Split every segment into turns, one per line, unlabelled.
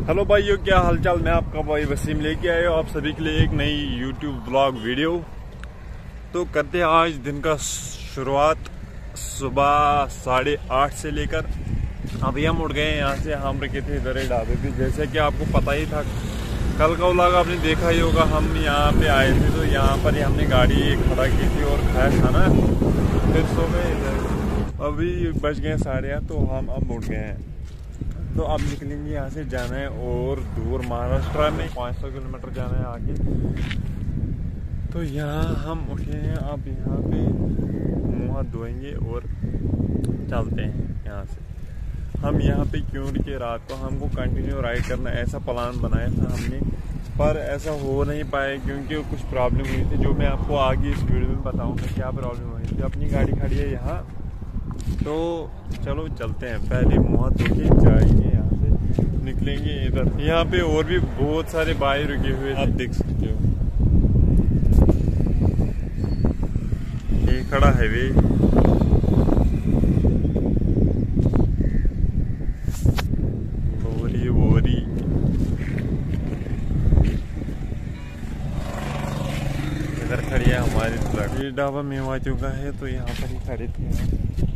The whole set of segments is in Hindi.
हेलो भाइयों, क्या हालचाल? मैं आपका भाई वसीम लेके हो आप सभी के लिए एक नई यूट्यूब ब्लॉग वीडियो तो करते हैं आज दिन का शुरुआत सुबह साढ़े आठ से लेकर। अभी हम उठ गए हैं यहाँ से, हम रखे थे इधर ढाबे पे। जैसे कि आपको पता ही था, कल का व्लॉग आपने देखा ही होगा, हम यहाँ पे आए थे तो यहाँ पर ही हमने गाड़ी खड़ा की थी और खाया खाना। फिर सो गए अभी बज गए साढ़े तो हम अब उठ गए हैं। तो अब निकलेंगे यहाँ से जाना है और दूर महाराष्ट्र में। 500 किलोमीटर जाना है आगे। तो यहाँ हम उठे हैं अब यहाँ पे मुँह हाथ धोएँगे और चलते हैं यहाँ से। हम यहाँ पे क्यों रुके? रात को हमको कंटिन्यू राइड करना ऐसा प्लान बनाया था हमने पर ऐसा हो नहीं पाया क्योंकि कुछ प्रॉब्लम हुई थी जो मैं आपको आगे इस वीडियो में बताऊँगा क्या प्रॉब्लम हुई थी। अपनी गाड़ी खड़ी है यहाँ। तो चलो चलते हैं। पहले मुँह धो के जाएँगे यहाँ से। निकलेंगे इधर। यहाँ पे और भी बहुत सारे बाई रुके हुए आप देख सकते हो। ये खड़ा है वे बोरी बोरी। इधर खड़ी है हमारी ट्रक। ये ढाबा मेवा चुका है तो यहाँ पर ही खड़े थे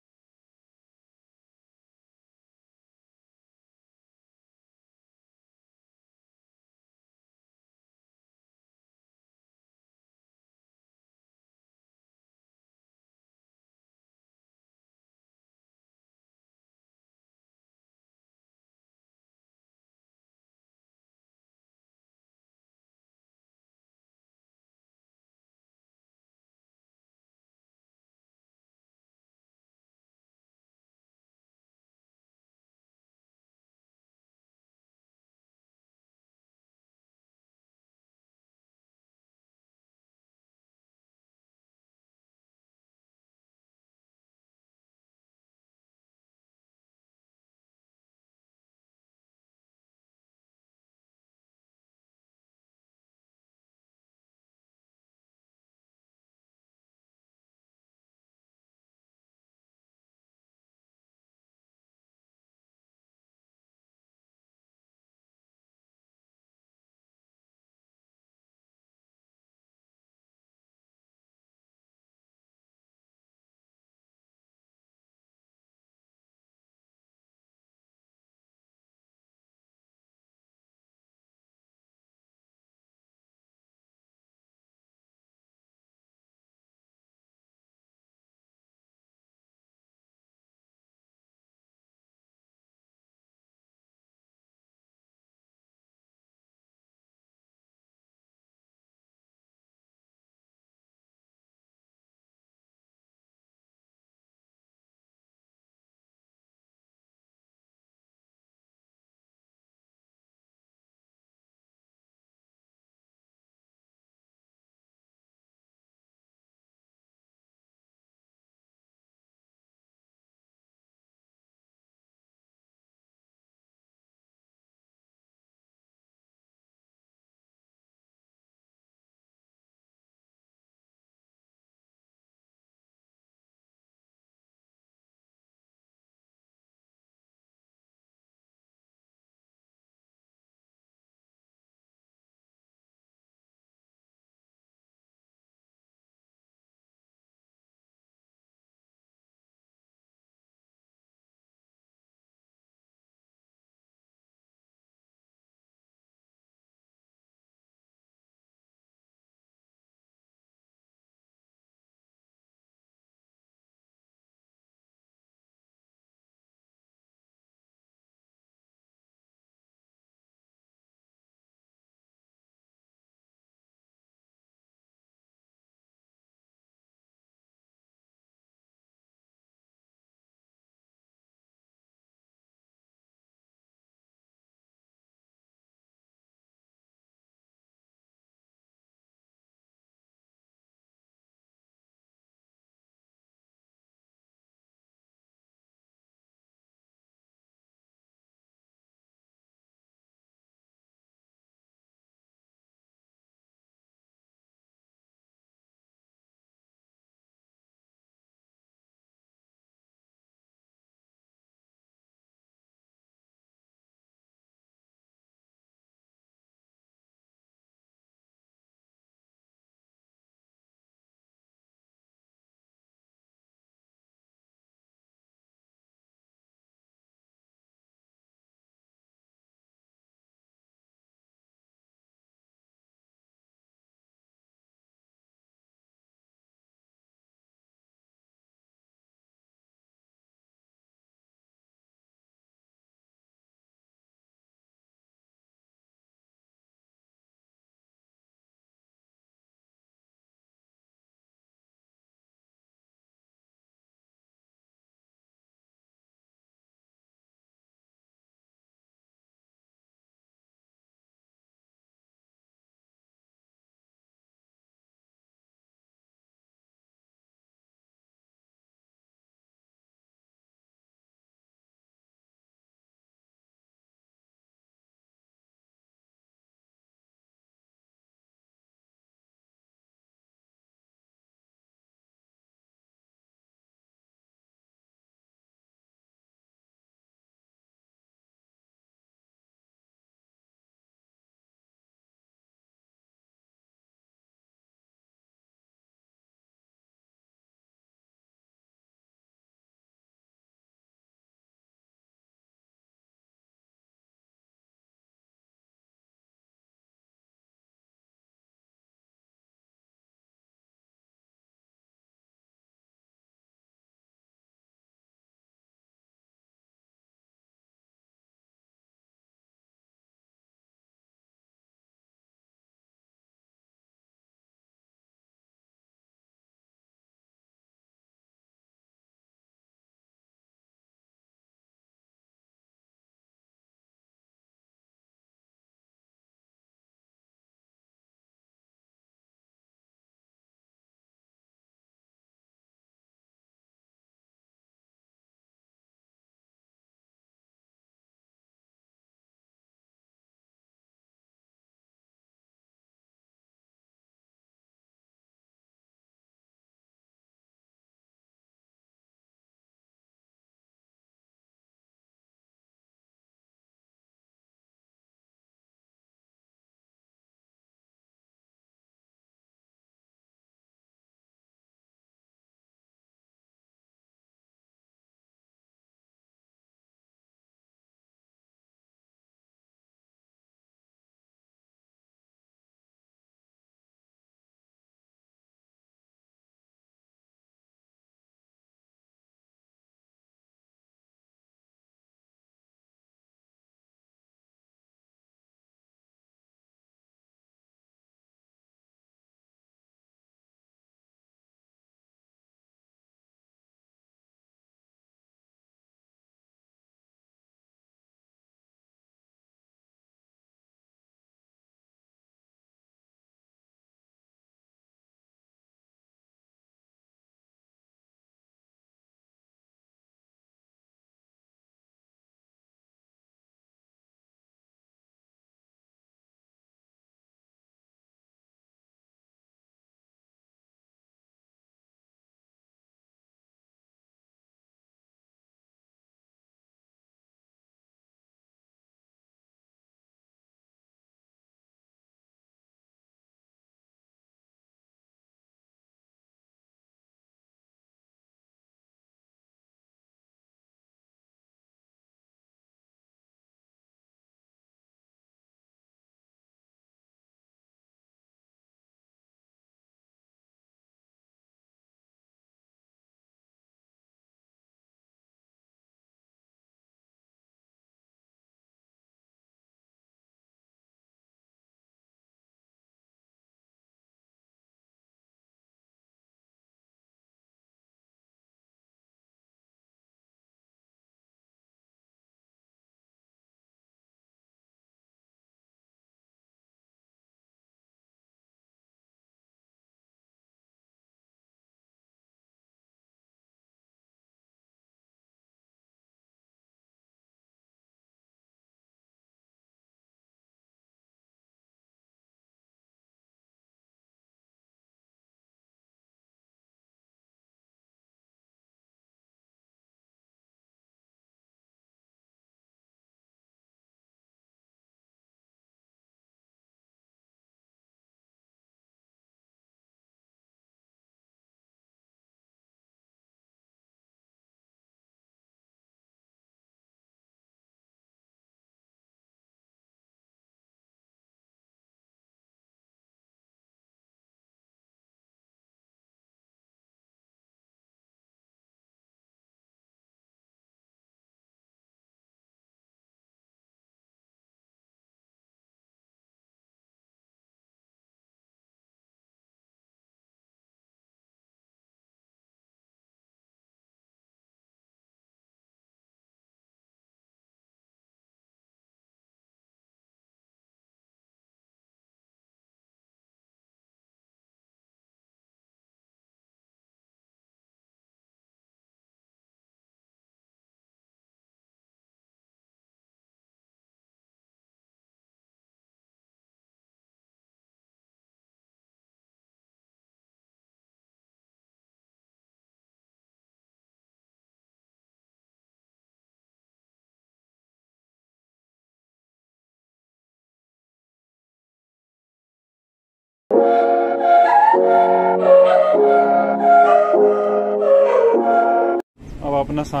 अपना सा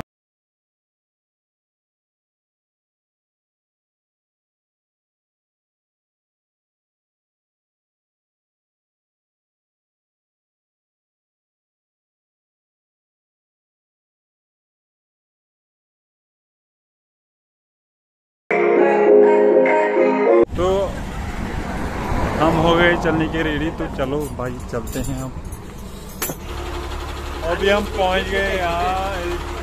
तो हम हो गए चलने के रेडी तो चलो भाई चलते हैं हम अभी हम पहुँच गए यहाँ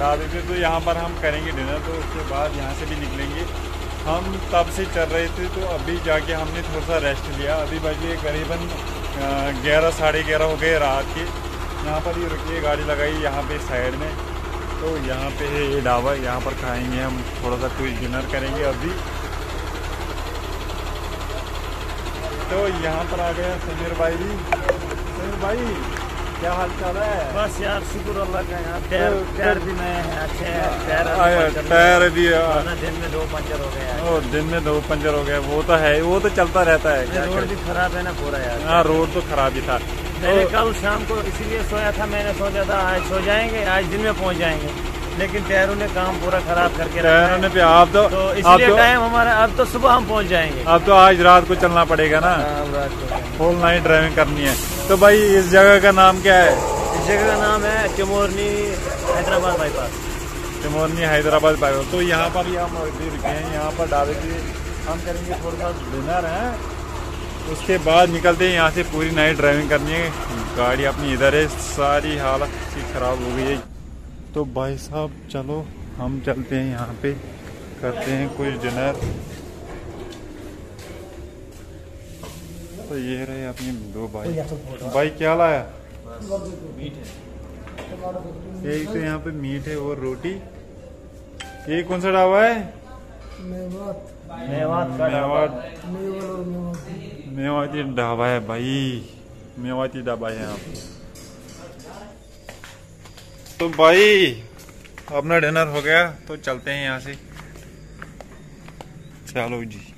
पे तो यहाँ पर हम करेंगे डिनर तो उसके बाद यहाँ से भी निकलेंगे। हम तब से चल रहे थे तो अभी जाके हमने थोड़ा सा रेस्ट लिया। अभी बजे करीबन ग्यारह, साढ़े ग्यारह हो गए रात के। यहाँ पर ही रुकिए, गाड़ी लगाई यहाँ पे साइड में। तो यहाँ पे है ये ढाबा, यहाँ पर खाएँगे हम थोड़ा सा कुछ डिनर करेंगे अभी। तो यहाँ पर आ गया समीर भाई। भी समीर भाई क्या हाल चाल है?
बस यार शुक्र अल्लाह का यार। टायर
तो-
टायर भी नए हैं अच्छे हैं। टायर नहीं
टायर भी
दिन में दो पंचर हो गए
और दिन में दो पंचर हो गए वो तो है वो तो चलता रहता है। क्या
रोड भी खराब है ना पूरा यार।
हाँ रोड तो खराब ही था।
मैंने
तो-
कल शाम को इसीलिए सोया था मैंने सोचा था आज सो जाएँगे आज दिन में पहुँच जाएँगे। लेकिन टायरों ने काम पूरा खराब करके रखा
टायरों ने पे आप तो
तो इसलिए
तो
टाइम हमारा अब तो सुबह हम पहुँच जाएँगे।
अब तो आज रात को चलना पड़ेगा ना।
हाँ, रात को जाएँगे।
फुल नाइट ड्राइविंग करनी है। तो भाई इस जगह का नाम क्या है?
इस जगह का नाम है चमोरनी हैदराबाद बाईपास
तिमोरनी हैदराबाद बाईपास तो यहाँ पर ही हम रुके हैं। यहाँ पर की हम करेंगे थोड़ा सा डिनर है। उसके बाद निकलते हैं यहाँ से पूरी नाइट ड्राइविंग करनी है। गाड़ी अपनी इधर है। सारी हालत खराब हो गई है। तो भाई साहब चलो हम चलते हैं यहाँ पे। करते हैं कुछ डिनर। तो ये रहे अपने दो भाई। भाई क्या लाया? एक तो यहाँ पे मीट है और रोटी। ये कौन सा ढाबा है?
मेवात का
मेवाती। ढाबा है भाई। मेवाती ढाबा है यहाँ पे। तो भाई अपना डिनर हो गया तो चलते हैं यहाँ से। चलो जी।